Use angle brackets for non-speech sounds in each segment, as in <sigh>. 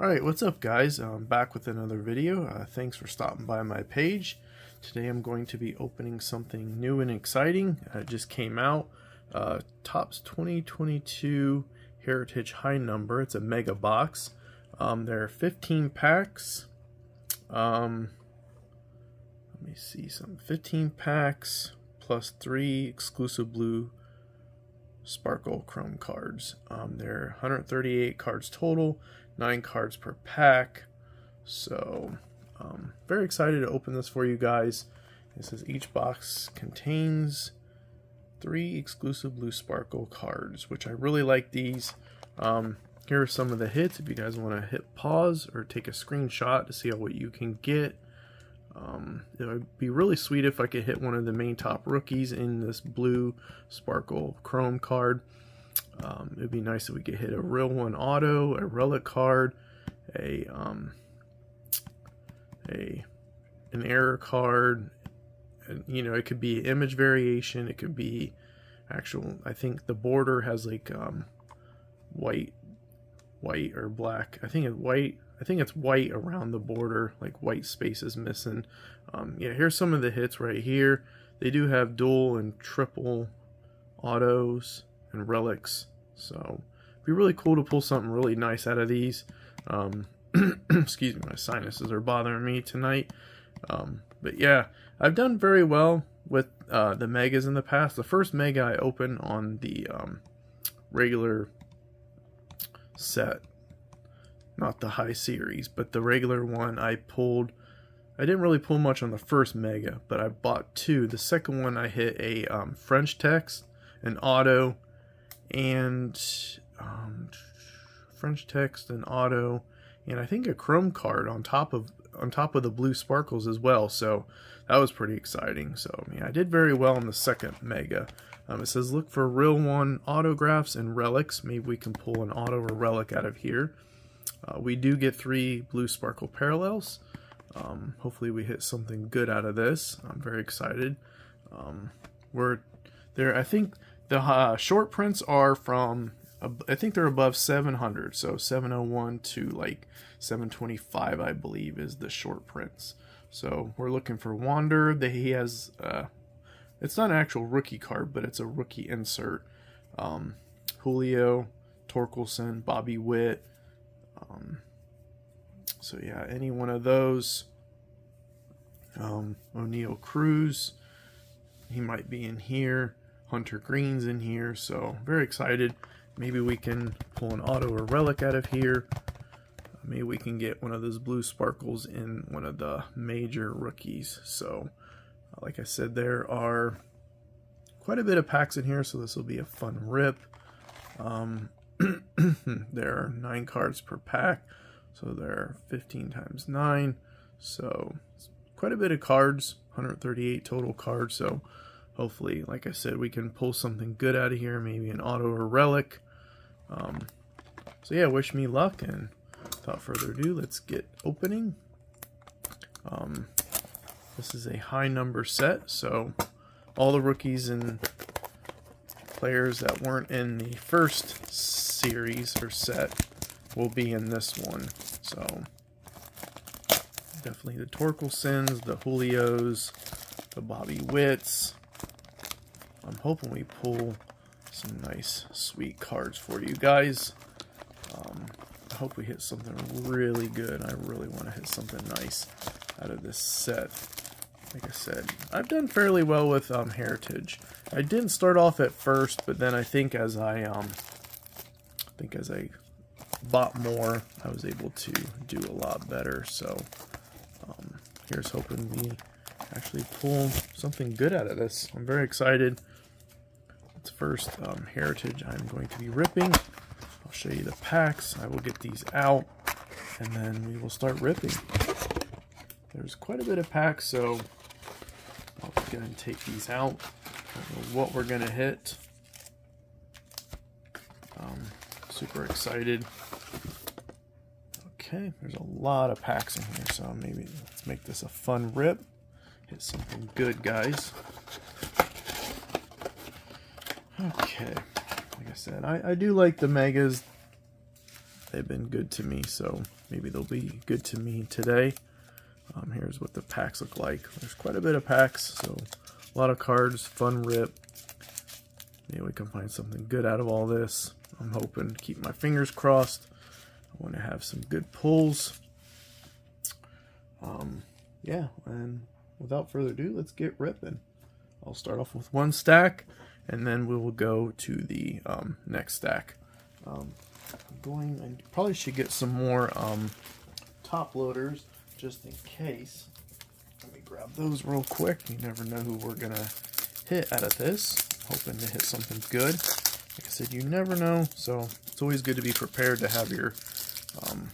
Alright, what's up guys? I'm back with another video. Uh, thanks for stopping by my page. Today I'm going to be opening something new and exciting. Uh, it just came out. Uh, Topps 2022 Heritage High Number. It's a mega box. Um, there are 15 packs. Um, let me see some 15 packs plus three exclusive blue sparkle chrome cards. Um, there are 138 cards total nine cards per pack. So, um, very excited to open this for you guys. It says each box contains three exclusive blue sparkle cards, which I really like these. Um, here are some of the hits if you guys want to hit pause or take a screenshot to see what you can get. Um, it would be really sweet if I could hit one of the main top rookies in this blue sparkle chrome card. Um, it'd be nice if we could hit a real one auto, a relic card, a um, a an error card. And, you know, it could be image variation. It could be actual. I think the border has like um, white, white or black. I think it's white. I think it's white around the border, like white spaces missing. Um, yeah, here's some of the hits right here. They do have dual and triple autos and relics. So it'd be really cool to pull something really nice out of these. Um, <clears throat> excuse me, my sinuses are bothering me tonight. Um, but yeah, I've done very well with uh, the megas in the past. The first mega I opened on the um, regular set, not the high series, but the regular one I pulled. I didn't really pull much on the first mega, but I bought two. The second one I hit a um, French text, an auto, and um, French text and auto, and I think a Chrome card on top of on top of the blue sparkles as well. So that was pretty exciting. So mean, I did very well in the second mega. Um, it says look for real one autographs and relics. Maybe we can pull an auto or relic out of here. Uh, we do get three blue sparkle parallels. Um, hopefully we hit something good out of this. I'm very excited. Um, we're there. I think the uh, short prints are from, I think they're above 700. So 701 to like 725, I believe, is the short prints. So we're looking for Wander. That he has, uh, it's not an actual rookie card, but it's a rookie insert. Um, Julio, Torkelson, Bobby Witt. Um, so yeah, any one of those. Um, Oneil Cruz, he might be in here. Hunter Greene's in here, so very excited. Maybe we can pull an auto or relic out of here. Maybe we can get one of those blue sparkles in one of the major rookies. So, like I said, there are quite a bit of packs in here, so this will be a fun rip. Um, <clears throat> there are 9 cards per pack, so there are 15 times 9. So, quite a bit of cards, 138 total cards, so hopefully, like I said, we can pull something good out of here, maybe an auto or relic. Um, so yeah, wish me luck, and without further ado, let's get opening. Um, this is a high number set, so all the rookies and players that weren't in the first series or set will be in this one. So definitely the Torkelsons, the Julios, the Bobby Witts, I'm hoping we pull some nice, sweet cards for you guys. Um, I hope we hit something really good. I really want to hit something nice out of this set. Like I said, I've done fairly well with um, Heritage. I didn't start off at first, but then I think as I um, I think as I bought more, I was able to do a lot better. So um, here's hoping we actually pull something good out of this. I'm very excited. First um, Heritage I'm going to be ripping. I'll show you the packs. I will get these out and then we will start ripping. There's quite a bit of packs, so I'll go and take these out. what we're going to hit. Um, super excited. Okay, there's a lot of packs in here, so maybe let's make this a fun rip. Hit something good, guys. Okay, like I said, I, I do like the megas. they've been good to me, so maybe they'll be good to me today. Um, here's what the packs look like. There's quite a bit of packs, so a lot of cards, fun rip. Maybe we can find something good out of all this. I'm hoping to keep my fingers crossed. I want to have some good pulls. Um, yeah, and without further ado, let's get ripping. I'll start off with one stack, and then we will go to the um, next stack. Um, I'm going, I probably should get some more um, top loaders just in case. Let me grab those real quick. You never know who we're gonna hit out of this. Hoping to hit something good. Like I said, you never know, so it's always good to be prepared to have your um,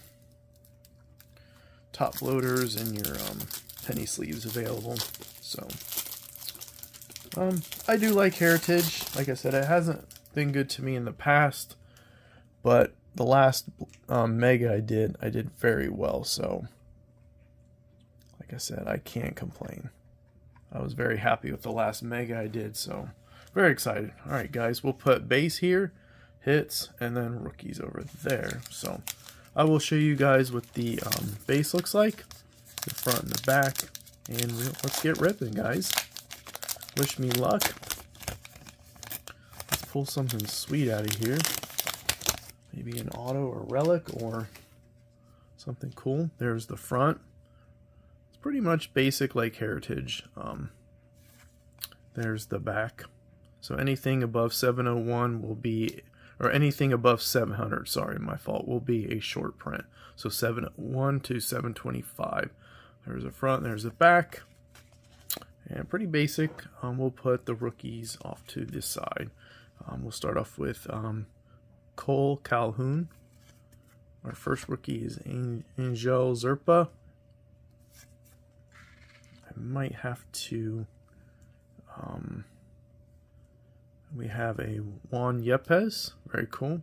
top loaders and your um, penny sleeves available. So, um, I do like Heritage. Like I said, it hasn't been good to me in the past, but the last um, Mega I did, I did very well. So, like I said, I can't complain. I was very happy with the last Mega I did, so very excited. All right, guys, we'll put base here, hits, and then rookies over there. So I will show you guys what the um, base looks like, the front and the back, and let's get ripping, guys. Wish me luck. Let's pull something sweet out of here. Maybe an auto or relic or something cool. There's the front. It's pretty much basic like Heritage. Um, there's the back. So anything above 701 will be, or anything above 700, sorry, my fault, will be a short print. So 701 to 725. There's a front, there's a back. And pretty basic. Um, we'll put the rookies off to this side. Um, we'll start off with um, Cole Calhoun. Our first rookie is Angel Zerpa. I might have to... Um, we have a Juan Yepez. Very cool.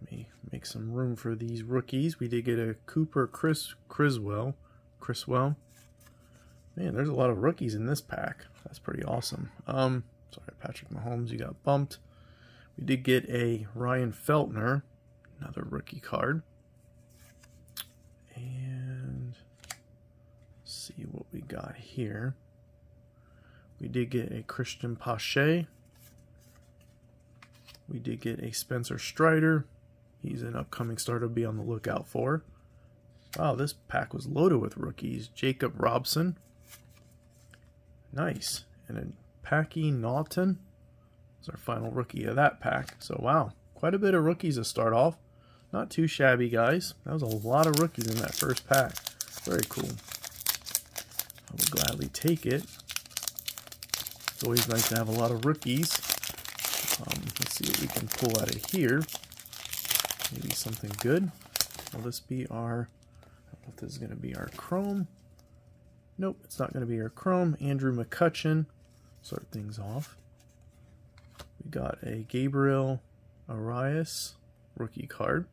Let me make some room for these rookies. We did get a Cooper Chris Criswell. Criswell. Man, there's a lot of rookies in this pack. That's pretty awesome. Um, sorry, Patrick Mahomes, you got bumped. We did get a Ryan Feltner, another rookie card. And see what we got here. We did get a Cristian Pache. We did get a Spencer Strider. He's an upcoming starter to be on the lookout for. Wow, this pack was loaded with rookies. Jacob Robson. Nice. And then Packy Naughton. Is our final rookie of that pack. So, wow. Quite a bit of rookies to start off. Not too shabby, guys. That was a lot of rookies in that first pack. Very cool. I would gladly take it. It's always nice to have a lot of rookies. Um, let's see what we can pull out of here. Maybe something good. Will this be our, if this is going to be our Chrome. Nope, it's not going to be our Chrome. Andrew McCutchen. Start things off. We got a Gabriel Arias rookie card.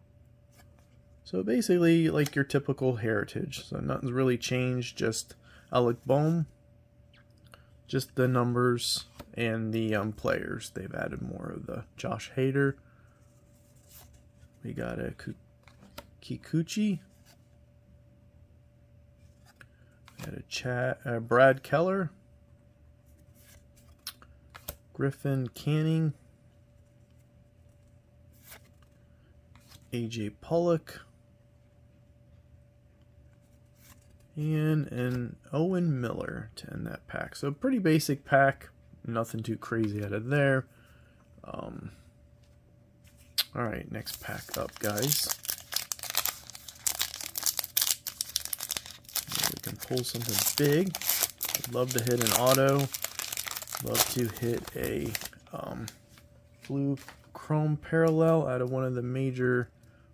So basically like your typical heritage. So nothing's really changed, just Alec Bohm just the numbers and the um, players. They've added more of the Josh Hader. We got a Kikuchi. We got a Chad, uh, Brad Keller. Griffin Canning. AJ Pollock. and an Owen Miller to end that pack. So pretty basic pack, nothing too crazy out of there. Um, all right, next pack up, guys. we can pull something big. I'd love to hit an auto. Love to hit a um, blue chrome parallel out of one of the major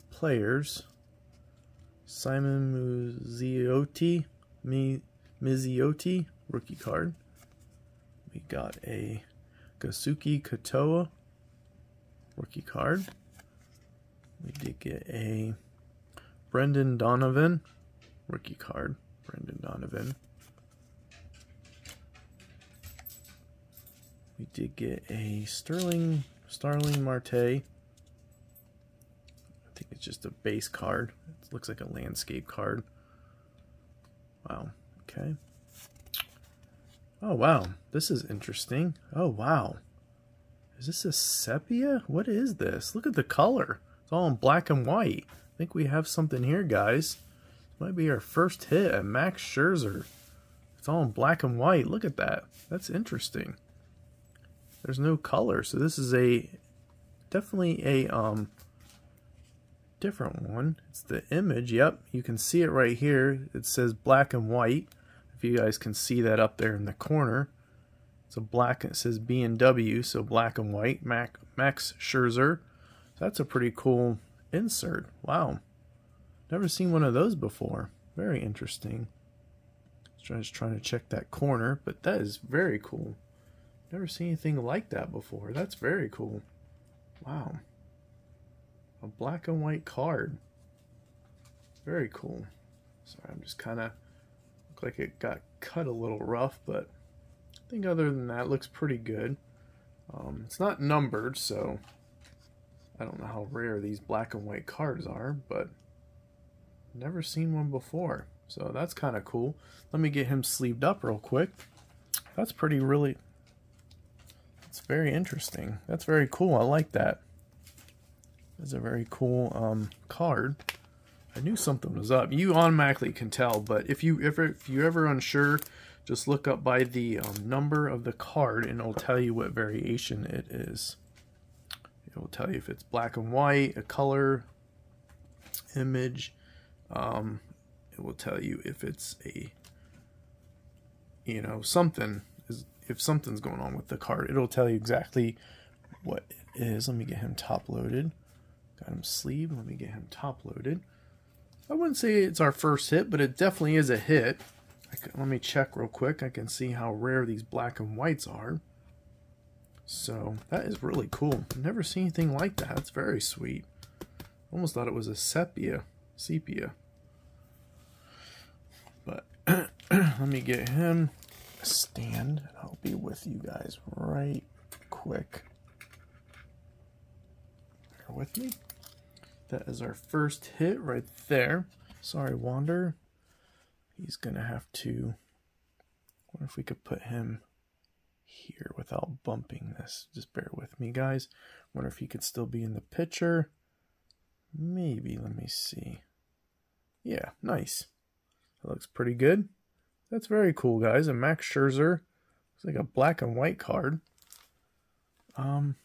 players. Simon Muzziotti, Miziotti, rookie card. We got a Gosuke Katoh, rookie card. We did get a Brendan Donovan, rookie card. Brendan Donovan. We did get a Sterling Starling Marte. I think it's just a base card. It looks like a landscape card. Wow. Okay. Oh, wow. This is interesting. Oh, wow. Is this a sepia? What is this? Look at the color. It's all in black and white. I think we have something here, guys. Might be our first hit at Max Scherzer. It's all in black and white. Look at that. That's interesting. There's no color, so this is a definitely a um different one. It's the image. Yep, you can see it right here. It says black and white. If you guys can see that up there in the corner. It's a black, it says B&W, so black and white. Mac, Max Scherzer. That's a pretty cool insert. Wow. Never seen one of those before. Very interesting. Just trying to check that corner, but that is very cool. Never seen anything like that before. That's very cool. Wow. A black and white card. Very cool. Sorry, I'm just kind of look like it got cut a little rough, but I think other than that, looks pretty good. Um, it's not numbered, so I don't know how rare these black and white cards are, but never seen one before. So that's kind of cool. Let me get him sleeved up real quick. That's pretty really, it's very interesting. That's very cool. I like that. It's a very cool um, card. I knew something was up. You automatically can tell, but if you ever if you're ever unsure, just look up by the um, number of the card and it'll tell you what variation it is. It will tell you if it's black and white, a color, image. Um, it will tell you if it's a, you know, something is if something's going on with the card. It'll tell you exactly what it is. Let me get him top loaded. Got him sleeve. Let me get him top loaded. I wouldn't say it's our first hit, but it definitely is a hit. Can, let me check real quick. I can see how rare these black and whites are. So that is really cool. I've never seen anything like that. It's very sweet. Almost thought it was a sepia. Sepia. But <clears throat> let me get him a stand. And I'll be with you guys right quick. Bear with me. That is our first hit right there. Sorry, Wander. He's going to have to... wonder if we could put him here without bumping this. Just bear with me, guys. wonder if he could still be in the picture. Maybe. Let me see. Yeah, nice. That looks pretty good. That's very cool, guys. A Max Scherzer. It's like a black and white card. Um,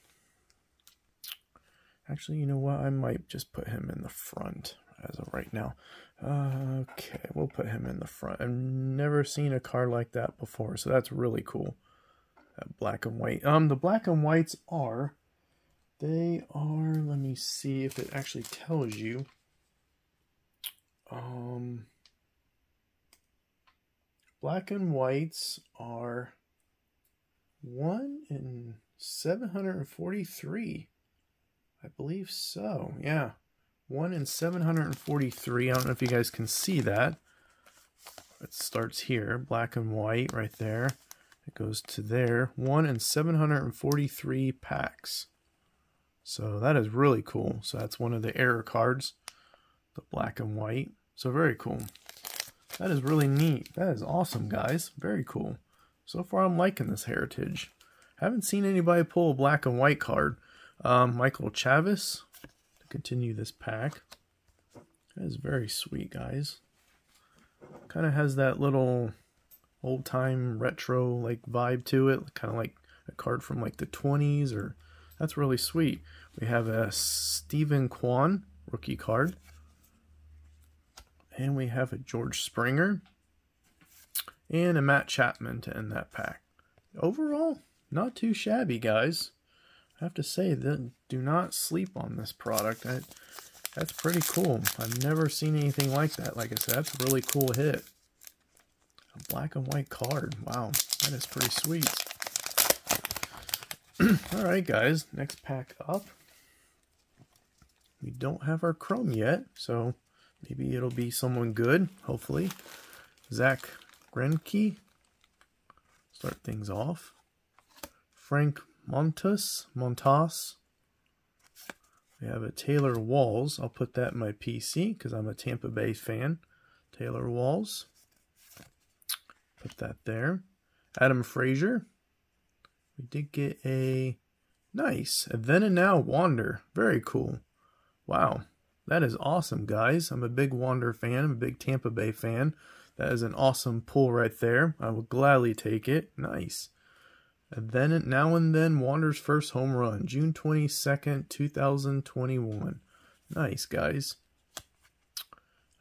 Actually, you know what? I might just put him in the front as of right now. Uh, okay, we'll put him in the front. I've never seen a card like that before, so that's really cool. That black and white. Um, the black and whites are, they are, let me see if it actually tells you. Um, black and whites are 1 in 743. I believe so. Yeah. 1 in 743. I don't know if you guys can see that. It starts here, black and white right there. It goes to there. 1 in 743 packs. So that is really cool. So that's one of the error cards, the black and white. So very cool. That is really neat. That is awesome, guys. Very cool. So far, I'm liking this heritage. Haven't seen anybody pull a black and white card. Um, Michael Chavis to continue this pack. That is very sweet, guys. Kind of has that little old time retro like vibe to it, kind of like a card from like the 20s or that's really sweet. We have a Steven Kwan rookie card. And we have a George Springer and a Matt Chapman to end that pack. Overall, not too shabby, guys. I have to say that do not sleep on this product. I, that's pretty cool. I've never seen anything like that. Like I said, that's a really cool hit. A black and white card. Wow, that is pretty sweet. <clears throat> Alright guys, next pack up. We don't have our Chrome yet, so maybe it'll be someone good, hopefully. Zach Greinke. Start things off. Frank Montas, Montas. We have a Taylor Walls. I'll put that in my PC because I'm a Tampa Bay fan. Taylor Walls. Put that there. Adam Frazier. We did get a nice. A then and now Wander. Very cool. Wow. That is awesome, guys. I'm a big Wander fan. I'm a big Tampa Bay fan. That is an awesome pull right there. I will gladly take it. Nice. And then now and then Wander's first home run, June 22nd, 2021. Nice, guys.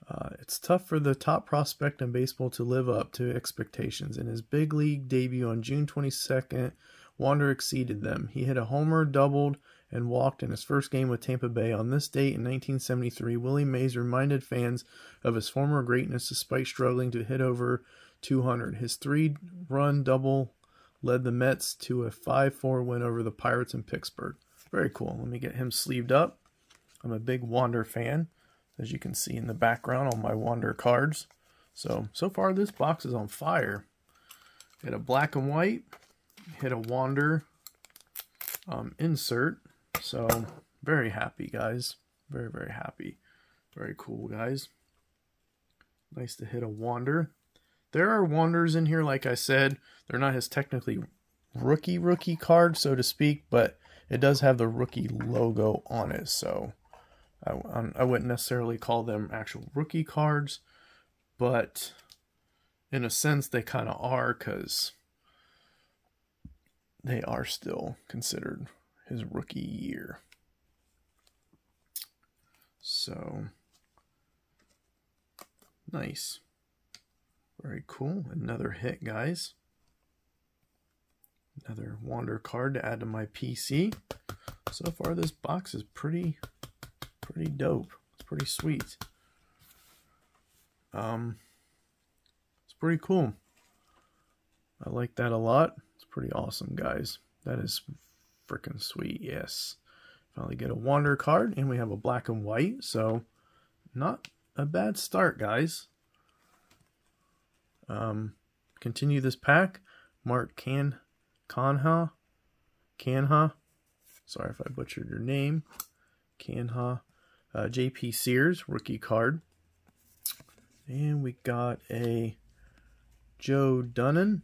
Uh, it's tough for the top prospect in baseball to live up to expectations. In his big league debut on June 22nd, Wander exceeded them. He hit a homer, doubled, and walked in his first game with Tampa Bay. On this date in 1973, Willie Mays reminded fans of his former greatness despite struggling to hit over 200. His three run double led the Mets to a 5 4 win over the Pirates in Pittsburgh. Very cool. Let me get him sleeved up. I'm a big Wander fan, as you can see in the background on my Wander cards. So, so far this box is on fire. Hit a black and white, hit a Wander um, insert. So, very happy, guys. Very, very happy. Very cool, guys. Nice to hit a Wander. There are Wanders in here, like I said. They're not his technically rookie rookie card, so to speak, but it does have the rookie logo on it. So I, I wouldn't necessarily call them actual rookie cards, but in a sense they kind of are because they are still considered his rookie year. So nice. Very cool. Another hit, guys. Another Wander card to add to my PC. So far, this box is pretty, pretty dope. It's pretty sweet. Um, it's pretty cool. I like that a lot. It's pretty awesome, guys. That is freaking sweet. Yes. Finally get a Wander card, and we have a black and white. So, not a bad start, guys. Um, continue this pack. Mark Can Canha. Canha. Sorry if I butchered your name. Canha. Uh, JP Sears, rookie card. And we got a Joe Dunand,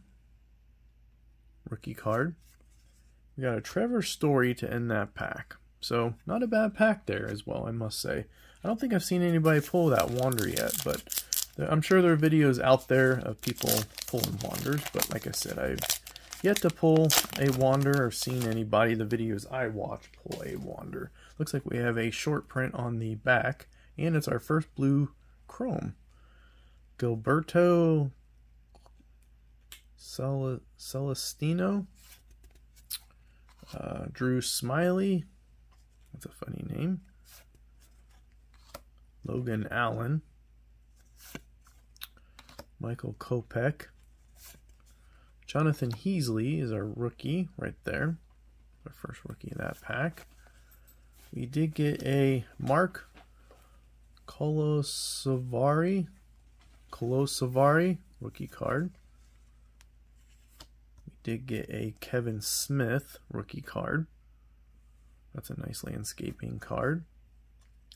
rookie card. We got a Trevor Story to end that pack. So, not a bad pack there as well, I must say. I don't think I've seen anybody pull that Wander yet, but I'm sure there are videos out there of people pulling wanders, but like I said, I've yet to pull a wander or seen anybody, the videos I watch, pull a wander. Looks like we have a short print on the back, and it's our first blue chrome. Gilberto Cel Celestino, uh, Drew Smyly, that's a funny name, Logan Allen, Michael Kopech, Jonathan Heasley is our rookie right there. Our first rookie in that pack. We did get a Mark Kolozsvary. Kolozsvary rookie card. Did get a Kevin Smith rookie card. That's a nice landscaping card.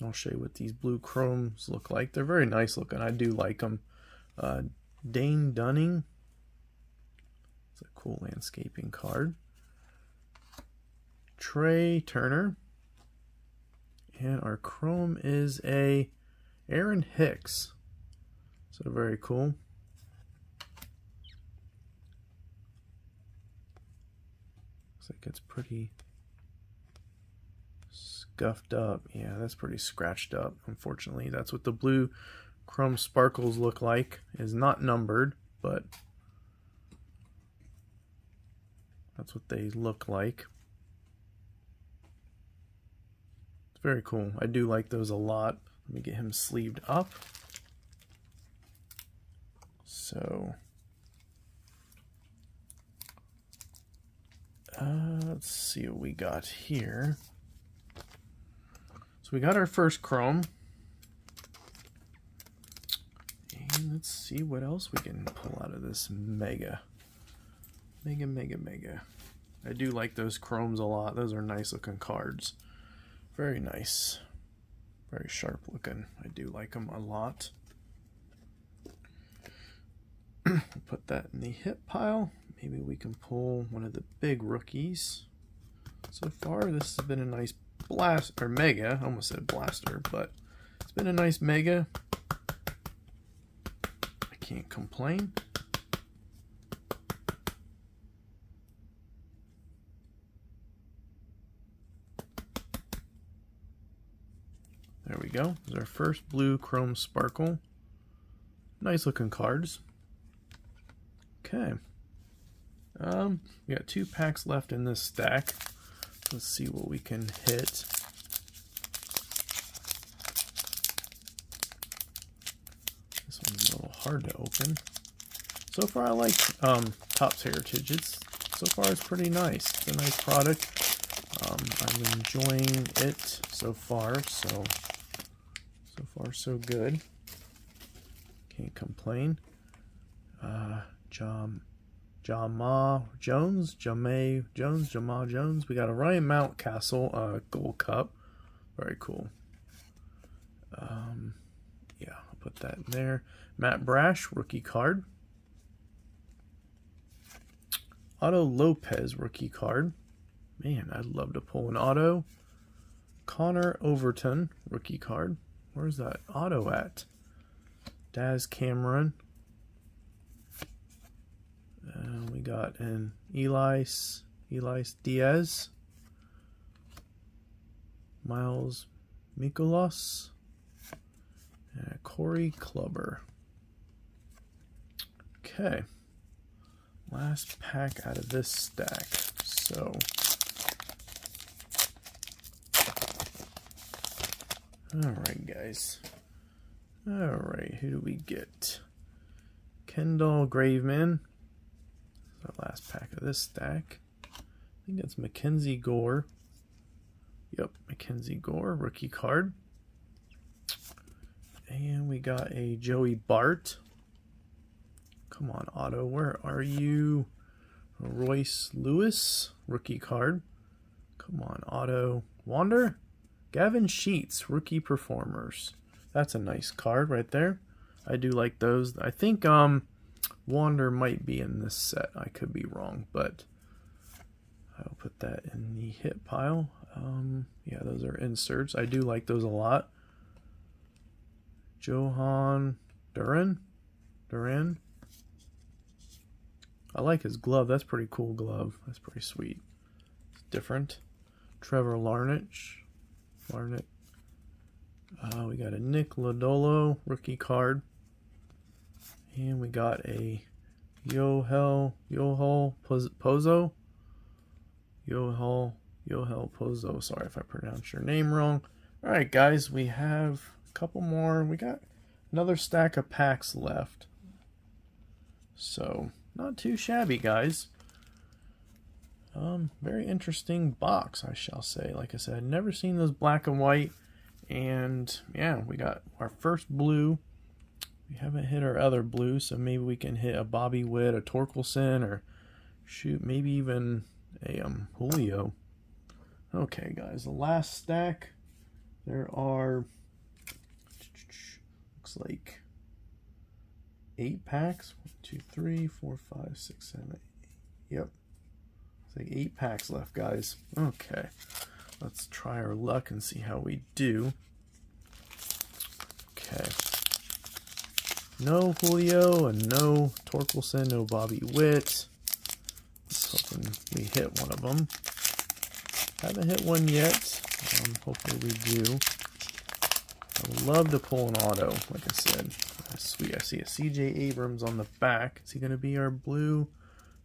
I'll show you what these blue chromes look like. They're very nice looking. I do like them. Uh, Dane Dunning. It's a cool landscaping card. Trea Turner. And our chrome is a Aaron Hicks. So very cool. Looks like it's pretty scuffed up. Yeah, that's pretty scratched up, unfortunately. That's what the blue Chrome Sparkles look like. is not numbered, but that's what they look like. It's very cool. I do like those a lot. Let me get him sleeved up. So, uh, let's see what we got here. So we got our first chrome. let's see what else we can pull out of this mega. Mega, mega, mega. I do like those chromes a lot. Those are nice looking cards. Very nice. Very sharp looking. I do like them a lot. <clears throat> Put that in the hit pile. Maybe we can pull one of the big rookies. So far, this has been a nice blast, or mega. I almost said blaster, but it's been a nice mega. I can't complain. There we go. This is our first blue chrome sparkle. Nice looking cards. Okay. Um, we got two packs left in this stack. Let's see what we can hit. This one's a little hard to open. So far, I like um, Topps Heritage. It's so far it's pretty nice. It's a nice product. Um, I'm enjoying it so far. So so far so good. Can't complain. Uh, Jam, Jama Jones, Jame Jones, Jama Jones. We got a Ryan Mountcastle uh, Gold Cup. Very cool. Um, yeah, I'll put that in there. Matt Brash, rookie card. Otto Lopez, rookie card. Man, I'd love to pull an auto. Connor Overton, rookie card. Where's that auto at? Daz Cameron. Uh, we got an Elias, Elias Diaz. Miles Mikolas. And Corey Kluber. Okay. Last pack out of this stack. So Alright, guys. Alright, who do we get? Kendall Graveman. Last pack of this stack. I think it's Mackenzie Gore. Yep, Mackenzie Gore, rookie card. And we got a Joey Bart. Come on, Auto, where are you? Royce Lewis, rookie card. Come on, Auto. Wander? Gavin Sheets, rookie performers. That's a nice card right there. I do like those. I think um, Wander might be in this set. I could be wrong, but I'll put that in the hit pile. Um, yeah, those are inserts. I do like those a lot. Johan Duran. Duran. I like his glove. That's pretty cool glove. That's pretty sweet. It's different. Trevor Larnach. Larnach. Uh, we got a Nick Lodolo rookie card. And we got a Yohel Yohel Pozo. Yohel Yohel Pozo. Sorry if I pronounced your name wrong. All right, guys, we have a couple more. We got another stack of packs left. So, not too shabby, guys. Um, very interesting box, I shall say. Like I said, never seen those black and white. And yeah, we got our first blue. We haven't hit our other blue, so maybe we can hit a Bobby Witt, a Torkelson, or shoot, maybe even a um, Julio. Okay, guys, the last stack. There are, looks like eight packs. One, two, three, four, five, six, seven, eight. Yep, It's like eight packs left, guys. Okay. Let's try our luck and see how we do. Okay. No Julio and no Torkelson, no Bobby Witt. Let's hoping we hit one of them. Haven't hit one yet. Um, hopefully we do. I would love to pull an auto, like I said. Sweet, I see a CJ Abrams on the back. Is he going to be our blue?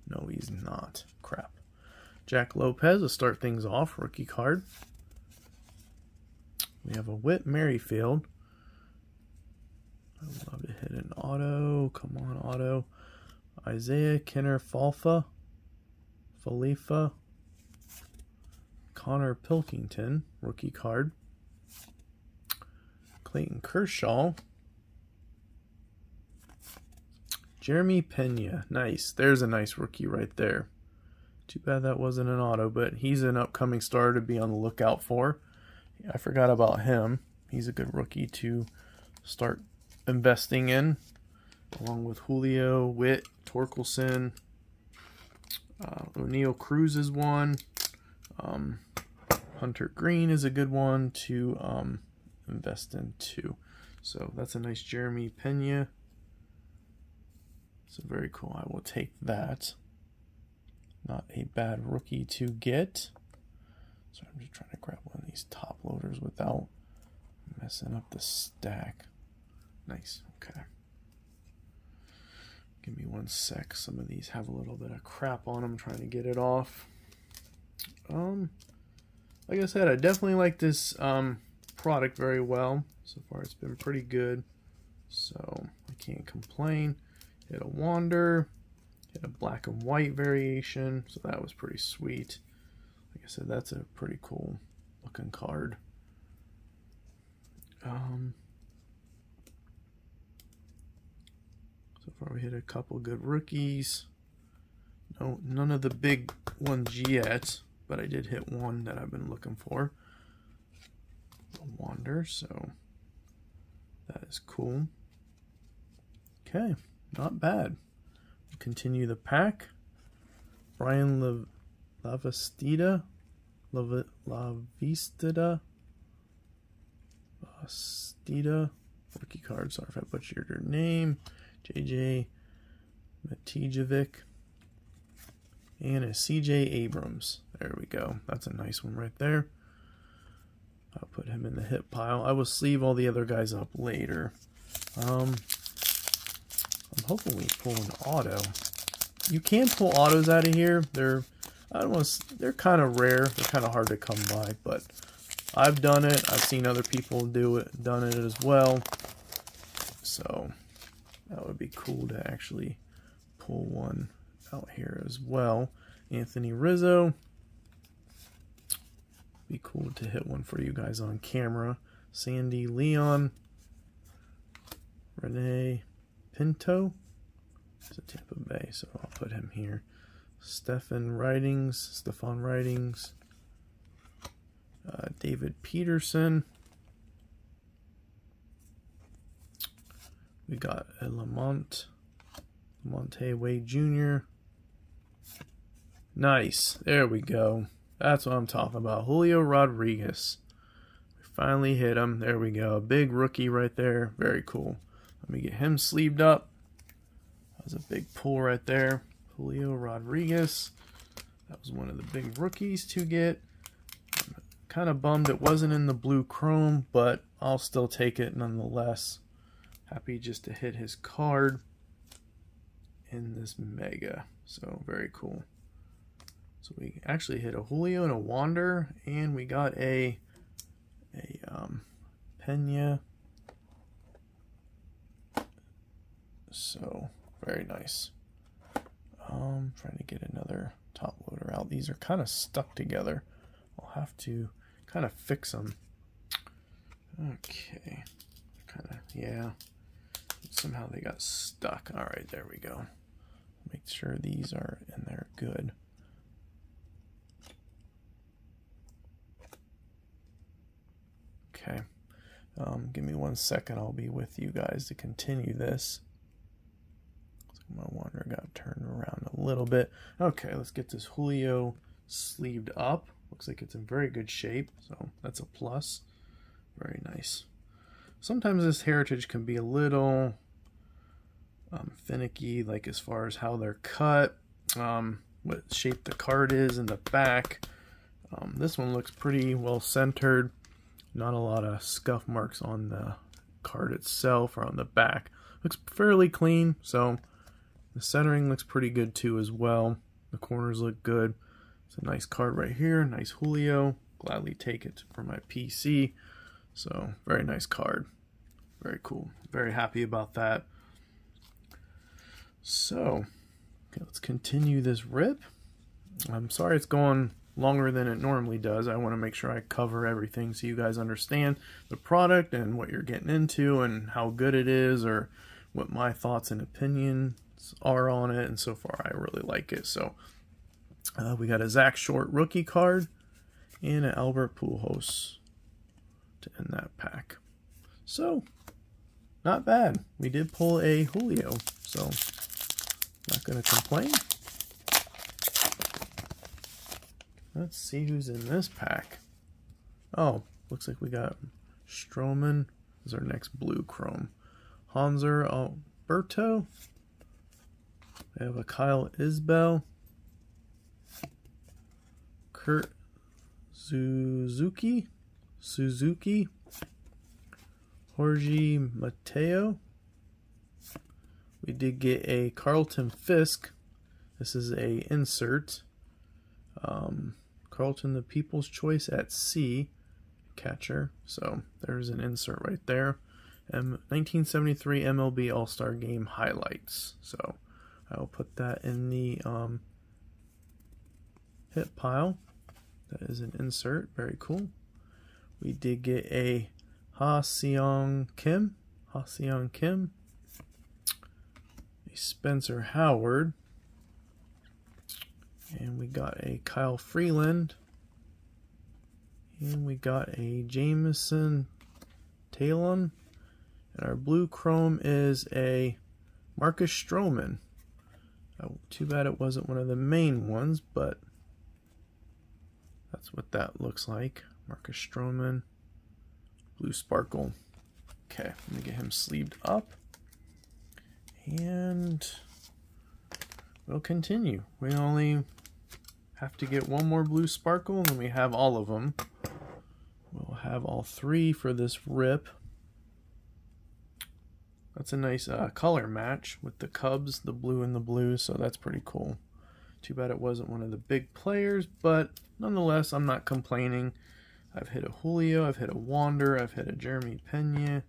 No, he's not. Crap. Jack Lopez to start things off, rookie card. We have a Whit Merrifield. I'd love to hit an auto. Come on, auto. Isaiah Kiner Falfa. Falifa. Konnor Pilkington, rookie card. Clayton Kershaw. Jeremy Pena. Nice. There's a nice rookie right there. Too bad that wasn't an auto, but he's an upcoming star to be on the lookout for. I forgot about him. He's a good rookie to start investing in, along with Julio, Witt, Torkelson. Uh, Oneil Cruz is one. Um, Hunter Greene is a good one to um, invest in too. So that's a nice Jeremy Pena. So very cool. I will take that. Not a bad rookie to get. So I'm just trying to grab one of these top loaders without messing up the stack. Nice. Okay. Give me one sec. Some of these have a little bit of crap on them. trying to get it off. Um, like I said, I definitely like this um, product very well. So far, it's been pretty good. So I can't complain. Hit a Wander. Hit a black and white variation. So that was pretty sweet. Like I said, that's a pretty cool looking card. Um, we hit a couple good rookies. No, none of the big ones yet, but I did hit one that I've been looking for. A Wander, so that is cool. Okay, not bad. Continue the pack. Bryan La Lavastida, La Lavistida, Bastida, rookie card. Sorry if I butchered your name. JJ Matijevic, and a CJ Abrams. There we go. That's a nice one right there. I'll put him in the hit pile. I will sleeve all the other guys up later. Um, I'm hoping we pull an auto. You can pull autos out of here. They're I don't want to, they're kind of rare. They're kind of hard to come by, but I've done it. I've seen other people do it, done it as well. So that would be cool to actually pull one out here as well. Anthony Rizzo. Be cool to hit one for you guys on camera. Sandy Leon. René Pinto. It's a Tampa Bay, so I'll put him here. Stefan Ridings, Stefan Ridings. Uh, David Peterson. We got a Lamont, Monte Wade Jr. Nice. There we go. That's what I'm talking about. Julio Rodriguez. We finally hit him. There we go. Big rookie right there. Very cool. Let me get him sleeved up. That was a big pull right there. Julio Rodriguez. That was one of the big rookies to get. Kind of bummed it wasn't in the blue chrome, but I'll still take it nonetheless. Happy just to hit his card in this mega. So very cool. So we actually hit a Julio and a Wander, and we got a a um, Pena. So very nice. Um, trying to get another top loader out. These are kind of stuck together. I'll have to kind of fix them. Okay, kind of yeah. Somehow they got stuck. All right, there we go. Make sure these are in there good. Okay. Um, give me one second. I'll be with you guys to continue this. My wander got turned around a little bit. Okay, let's get this Julio sleeved up. Looks like it's in very good shape, so that's a plus. Very nice. Sometimes this heritage can be a little um, finicky, like as far as how they're cut, um, what shape the card is in the back. Um, this one looks pretty well centered. Not a lot of scuff marks on the card itself or on the back. Looks fairly clean, so the centering looks pretty good too as well. The corners look good. It's a nice card right here. Nice Julio. Gladly take it for my PC. So, very nice card. Very cool. Very happy about that. So, okay, let's continue this rip. I'm sorry it's going longer than it normally does. I want to make sure I cover everything so you guys understand the product and what you're getting into and how good it is or what my thoughts and opinions are on it. And so far, I really like it. So Uh, we got a Zach Short rookie card and an Albert Pujols to end that pack. So, not bad. We did pull a Julio, so not going to complain. Let's see who's in this pack. Oh, looks like we got Stroman is our next blue chrome. Hanser Alberto. We have a Kyle Isbel. Kurt Suzuki. Suzuki. Jorge Mateo. We did get a Carlton Fisk. This is a insert. Um, Carlton the People's Choice at C catcher. So there's an insert right there. M 1973 MLB All-Star Game highlights. So I'll put that in the um, hit pile. That is an insert. Very cool. We did get a Ha Seong Kim. Ha Seong Kim. A Spencer Howard. And we got a Kyle Freeland. And we got a Jameson Taillon. And our blue chrome is a Marcus Stroman. Oh, too bad it wasn't one of the main ones, but that's what that looks like. Marcus Stroman. Blue Sparkle. Okay, let me get him sleeved up. And we'll continue. We only have to get one more blue sparkle and we have all of them. We'll have all three for this rip. That's a nice uh, color match with the Cubs, the blue and the blue, so that's pretty cool. Too bad it wasn't one of the big players, but nonetheless, I'm not complaining. I've hit a Julio, I've hit a Wander, I've hit a Jeremy Pena.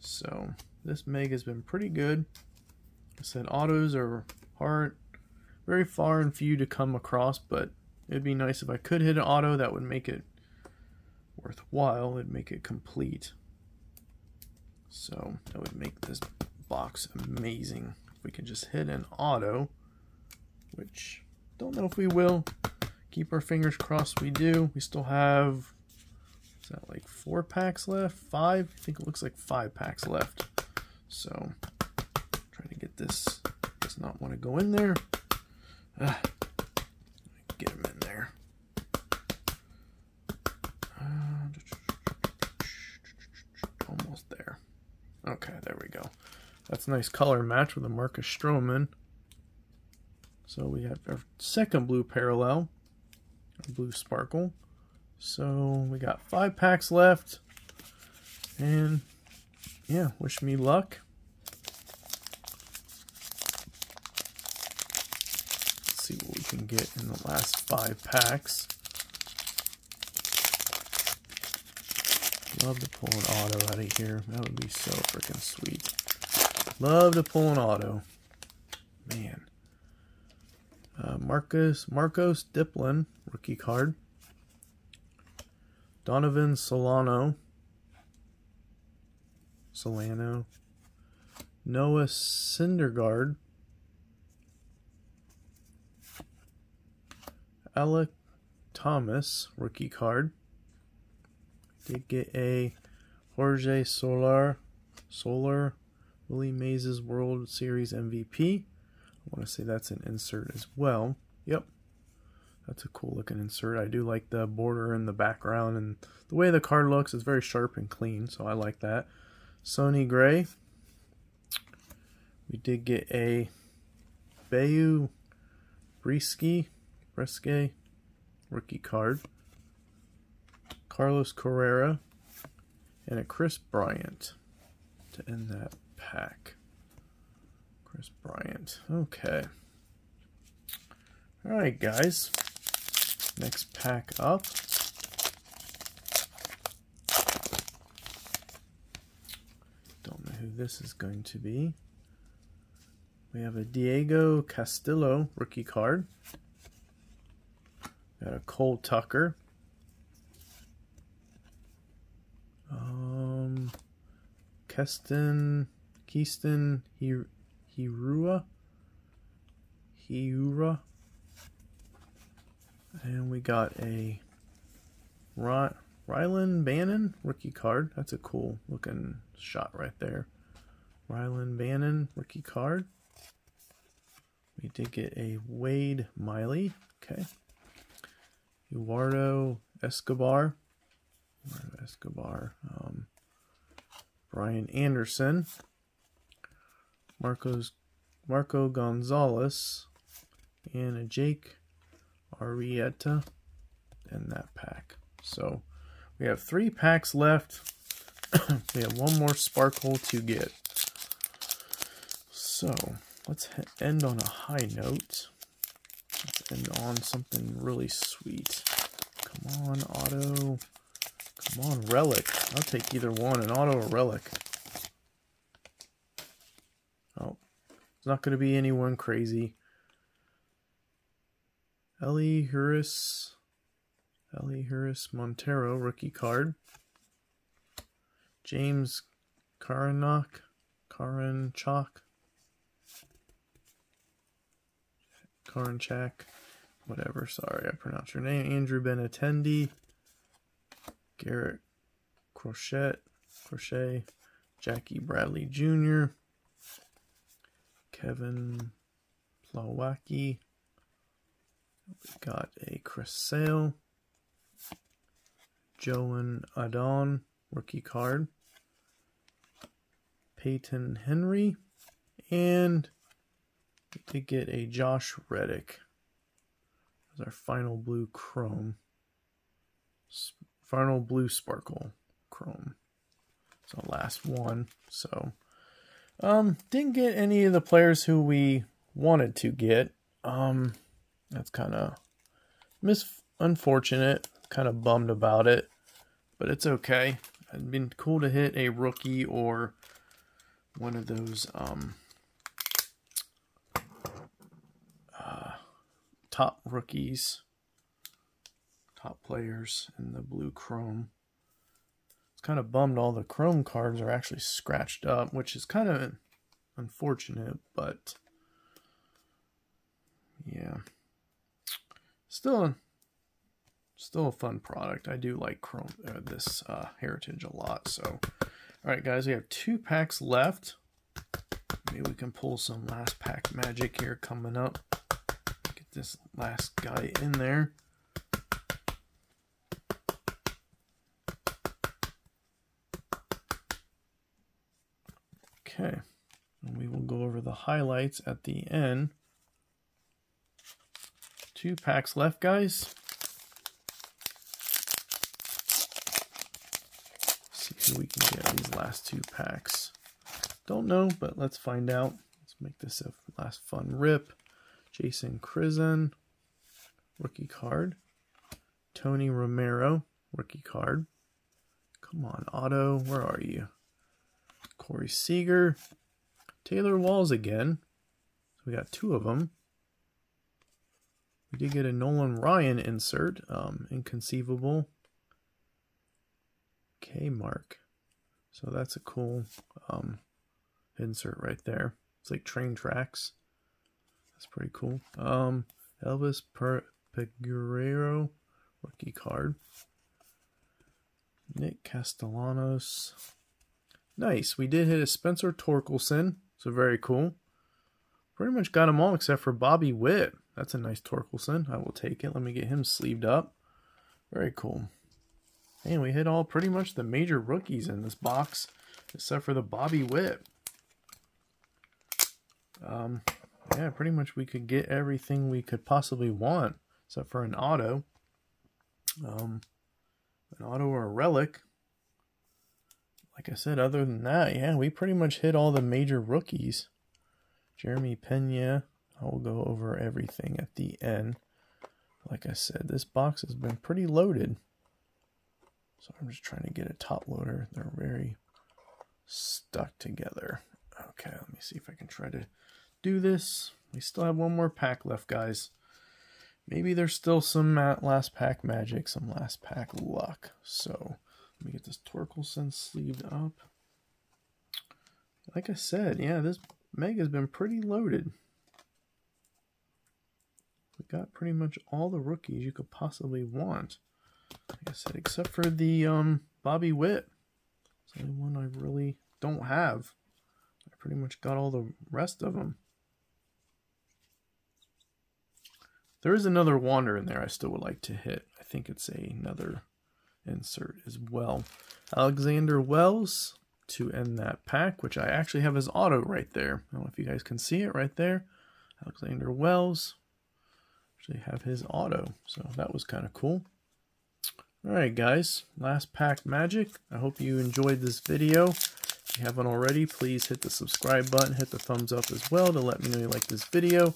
So this Meg has been pretty good. I said autos are hard, very far and few to come across, but it'd be nice if I could hit an auto that would make it worthwhile. It'd make it complete. So that would make this box amazing. If we could just hit an auto, which don't know if we will. Keep our fingers crossed we do. We still have, is that like four packs left? Five? I think it looks like five packs left. So, trying to get this, does not want to go in there. Ah, get him in there. Almost there. Okay, there we go. That's a nice color match with a Marcus Stroman. So we have our second blue parallel blue sparkle. So we got five packs left. And yeah, wish me luck. Let's see what we can get in the last five packs. Love to pull an auto out of here. That would be so freaking sweet. Love to pull an auto. Man. Uh, Marcus Marcos Diplin, rookie card. Donovan Solano. Solano. Noah Syndergaard. Alek Thomas, rookie card. Did get a Jorge Solar, Solar, Willie Mays' World Series MVP. Want to say that's an insert as well. Yep. That's a cool looking insert. I do like the border in the background and the way the card looks is very sharp and clean, so I like that. Sonny Gray. We did get a Bayu Brieske, Bresque rookie card. Carlos Carrera and a Kris Bryant to end that pack. Kris Bryant. Okay. Alright, guys. Next pack up. Don't know who this is going to be. We have a Diego Castillo rookie card. Got a Cole Tucker. Um, Keston, Keaston, he Hirua. Hiura. And we got a Ry Rylan Bannon rookie card. That's a cool looking shot right there. Rylan Bannon rookie card. We did get a Wade Miley. Okay. Eduardo Escobar. Eduardo Escobar. Um, Brian Anderson. Marcos Marco Gonzalez. And a Jake Arrieta in that pack. So we have three packs left. <coughs> we have one more sparkle to get. So let's end on a high note. Let's end on something really sweet. Come on, auto. Come on, relic. I'll take either one, an auto or relic. Oh, it's not going to be anyone crazy. Ellie Huris. Elehuris Montero, rookie card. James Karanok. Karanchak. Karanchak. Whatever, sorry, I pronounced your name. Andrew Benintendi. Garrett Crochet. Crochet. Jackie Bradley Jr. Kevin Plawecki. We've got a Chris Sale. Joan Adon, rookie card. Payton Henry. And we did get a Josh Reddick as our final blue chrome. Final blue sparkle chrome. So last one. So um didn't get any of the players who we wanted to get. Um that's kind of mis unfortunate kind of bummed about it, but it's okay. It'd been cool to hit a rookie or one of those um, uh, top rookies, top players in the blue chrome. It's kind of bummed all the chrome cards are actually scratched up, which is kind of unfortunate, but yeah. Still still a fun product. I do like Chrome uh, this uh, Heritage a lot. So, all right, guys, we have two packs left. Maybe we can pull some last pack magic here coming up. Get this last guy in there. Okay, and we will go over the highlights at the end. Two packs left, guys. See if we can get these last two packs. Don't know, but let's find out. Let's make this a last fun rip. Jason Crizan, rookie card. Tony Romero, rookie card. Come on, auto, where are you? Corey Seager. Taylor Walls again. So we got two of them. We did get a Nolan Ryan insert. Um, inconceivable. K mark. So that's a cool um, insert right there. It's like train tracks. That's pretty cool. Um, Elvis per Peguero, rookie card. Nick Castellanos. Nice. We did hit a Spencer Torkelson, so very cool. Pretty much got them all except for Bobby Witt. That's a nice Torkelson. I will take it. Let me get him sleeved up. Very cool. And we hit all pretty much the major rookies in this box, except for the Bobby Witt. Um, yeah, pretty much we could get everything we could possibly want, except for an auto. Um, an auto or a relic. Like I said, other than that, yeah, we pretty much hit all the major rookies. Jeremy Pena, I will go over everything at the end. Like I said, this box has been pretty loaded. So I'm just trying to get a top loader. They're very stuck together. Okay, let me see if I can try to do this. We still have one more pack left, guys. Maybe there's still some last pack magic, some last pack luck. So let me get this Torkelson sleeved up. Like I said, yeah, this Meg has been pretty loaded. we got pretty much all the rookies you could possibly want. Like I said, except for the um, Bobby Witt. It's the only one I really don't have. I pretty much got all the rest of them. There is another Wander in there I still would like to hit. I think it's a, another insert as well. Alexander Wells to end that pack, which I actually have his auto right there. I don't know if you guys can see it right there. Alexander Wells. Actually have his auto, so that was kind of cool. Alright guys, last pack magic. I hope you enjoyed this video. If you haven't already, please hit the subscribe button, hit the thumbs up as well to let me know you like this video.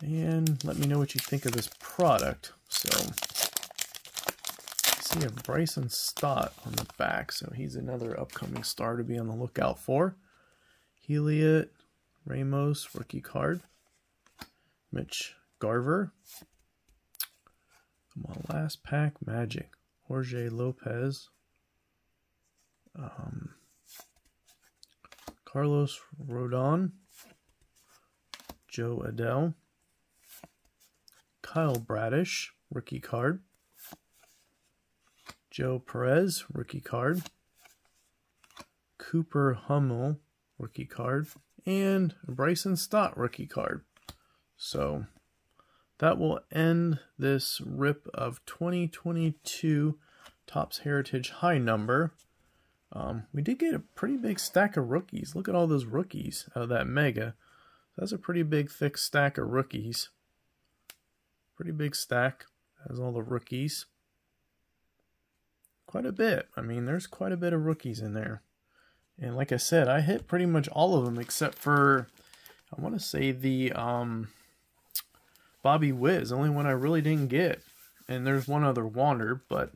And let me know what you think of this product. So, See a Bryson Stott on the back, so he's another upcoming star to be on the lookout for. Heliot Ramos, rookie card. Mitch Garver. Come on, last pack magic. Jorge Lopez. Um, Carlos Rodon. Jo Adell. Kyle Bradish, rookie card. Joe Perez, rookie card. Cooper Hummel, rookie card. And Bryson Stott, rookie card. So that will end this rip of 2022 Topps Heritage High number. Um, we did get a pretty big stack of rookies. Look at all those rookies out of that mega. That's a pretty big, thick stack of rookies. Pretty big stack. Has all the rookies. Quite a bit. I mean, there's quite a bit of rookies in there. And like I said, I hit pretty much all of them except for, I want to say the um, Bobby Wiz, only one I really didn't get. And there's one other Wander, but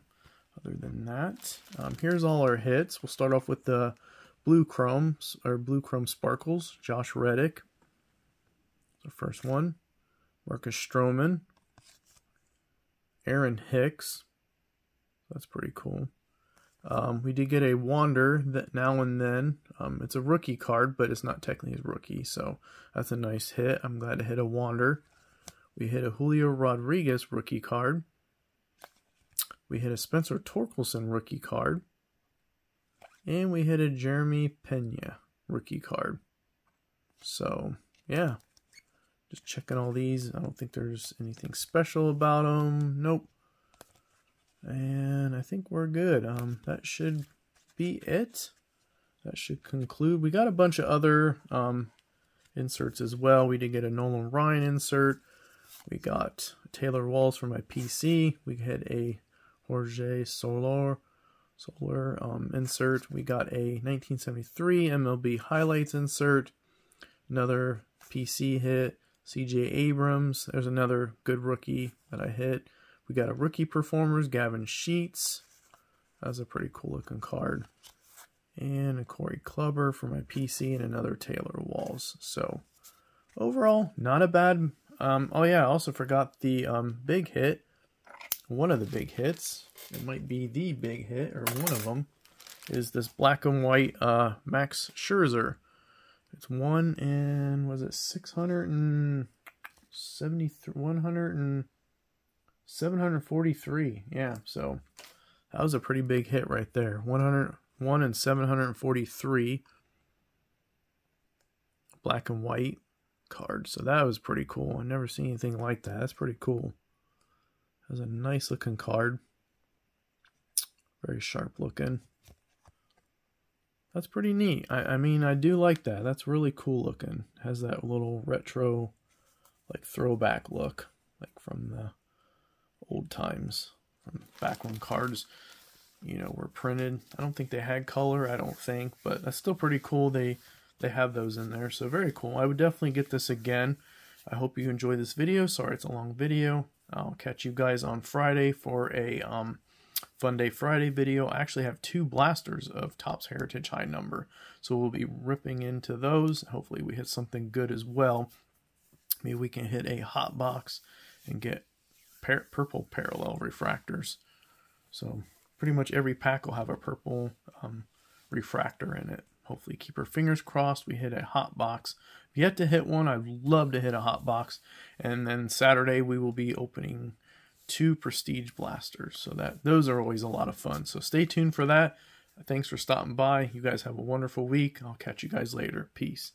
other than that, um, here's all our hits. We'll start off with the Blue Chromes, or Blue Chrome Sparkles, Josh Reddick. The first one. Marcus Stroman. Aaron Hicks. That's pretty cool. Um, we did get a Wander that now and then. Um, it's a rookie card, but it's not technically a rookie, so that's a nice hit. I'm glad to hit a Wander. We hit a Julio Rodriguez rookie card. We hit a Spencer Torkelson rookie card. And we hit a Jeremy Pena rookie card. So, yeah. Just checking all these. I don't think there's anything special about them. Nope. And I think we're good. Um, that should be it. That should conclude. We got a bunch of other um, inserts as well. We did get a Nolan Ryan insert. We got Taylor Walls for my PC. We had a Jorge Soler Soler um, insert. We got a 1973 MLB highlights insert. Another PC hit. CJ Abrams. There's another good rookie that I hit. We got a rookie performers, Gavin Sheets. That's a pretty cool looking card. And a Corey Kluber for my PC and another Taylor Walls. So overall, not a bad. Um, oh yeah, I also forgot the um, big hit. One of the big hits. It might be the big hit or one of them. Is this black and white uh, Max Scherzer. It's one and was it 673 100 and 743. Yeah, so that was a pretty big hit right there. 101 and 743 black and white card. So that was pretty cool. I never seen anything like that. That's pretty cool. That was a nice looking card. Very sharp looking. That's pretty neat. I, I mean, I do like that. That's really cool looking. Has that little retro, like throwback look, like from the old times, back when cards, you know, were printed. I don't think they had color. I don't think, but that's still pretty cool. They they have those in there, so very cool. I would definitely get this again. I hope you enjoy this video. Sorry, it's a long video. I'll catch you guys on Friday for a um Fun Day Friday video. I actually have two blasters of Topps Heritage High number. So we'll be ripping into those. Hopefully we hit something good as well. Maybe we can hit a hot box and get par purple parallel refractors. So pretty much every pack will have a purple um, refractor in it. hopefully keep our fingers crossed we hit a hot box. If yet to hit one, I'd love to hit a hot box. And then Saturday we will be opening two prestige blasters. So that those are always a lot of fun. So stay tuned for that. Thanks for stopping by. You guys have a wonderful week. I'll catch you guys later. Peace.